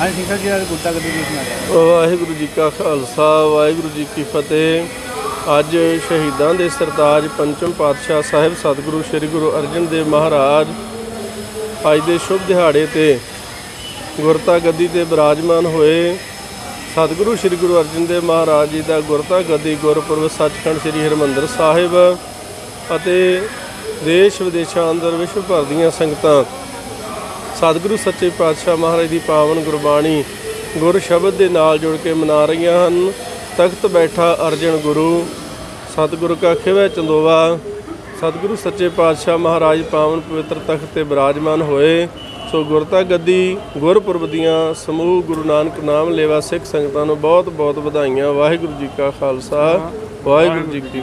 ਹਾਂ ਠੀਕ ਹੈ ਜੀ, ਅੱਜ ਗੁੱਟਾ ਗੱਡੀ ਦੀ ਸੁਣਾ ਵਾਹਿਗੁਰੂ ਜੀ ਕਾ ਖਾਲਸਾ, ਵਾਹਿਗੁਰੂ ਜੀ ਕੀ ਫਤਿਹ। ਅੱਜ ਸ਼ਹੀਦਾਂ ਦੇ ਸਰਤਾਜ ਪੰਚਮ ਪਾਤਸ਼ਾਹ ਸਾਹਿਬ ਸਤਿਗੁਰੂ ਸ੍ਰੀ ਗੁਰੂ ਅਰਜਨ ਦੇਵ ਮਹਾਰਾਜ ਅੱਜ ਦੇ ਸ਼ੁਭ ਦਿਹਾੜੇ ਤੇ ਗੁਰਤਾ ਗੱਦੀ ਤੇ ਬਿਰਾਜਮਾਨ ਹੋਏ ਸਤਿਗੁਰੂ ਸ੍ਰੀ ਗੁਰੂ ਅਰਜਨ ਦੇਵ ਮਹਾਰਾਜ ਜੀ ਦਾ ਗੁਰਤਾ ਗੱਦੀ ਗੁਰਪੁਰਬ ਸੱਚਖੰਡ ਸ੍ਰੀ ਹਰਿਮੰਦਰ ਸਾਹਿਬ ਅਤੇ ਦੇਸ਼ ਵਿਦੇਸ਼ਾਂ ਅੰਦਰ ਵਿਸ਼ਵ ਭਰ ਦੀਆਂ ਸੰਗਤਾਂ ਸਤਿਗੁਰੂ ਸੱਚੇ ਪਾਤਸ਼ਾਹ ਮਹਾਰਾਜ ਦੀ ਪਾਵਨ ਗੁਰਬਾਣੀ ਗੁਰ ਸ਼ਬਦ ਦੇ ਨਾਲ ਜੁੜ ਕੇ ਮਨਾ ਰਹੀਆਂ ਹਨ। ਤਖਤ ਬੈਠਾ ਅਰਜਨ ਗੁਰੂ, ਸਤਿਗੁਰੂ ਕਾ ਖਿਵੈ ਚੰਦੋਵਾ। ਸਤਿਗੁਰੂ ਸੱਚੇ ਪਾਤਸ਼ਾਹ ਮਹਾਰਾਜ ਪਾਵਨ ਪਵਿੱਤਰ ਤਖਤ ਤੇ ਬਿਰਾਜਮਾਨ ਹੋਏ। ਸੋ ਗੁਰਤਾ ਗੱਦੀ, ਗੁਰਪੁਰਬ ਦੀਆਂ ਸਮੂਹ ਗੁਰੂ ਨਾਨਕ ਨਾਮ ਲੇਵਾ ਸਿੱਖ ਸੰਗਤਾਂ ਨੂੰ ਬਹੁਤ ਬਹੁਤ ਵਧਾਈਆਂ। ਵਾਹਿਗੁਰੂ ਜੀ ਕਾ ਖਾਲਸਾ, ਵਾਹਿਗੁਰੂ ਜੀ ਕੀ